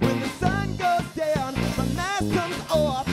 When the sun goes down, my mask comes off.